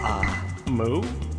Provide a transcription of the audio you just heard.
Uh, move?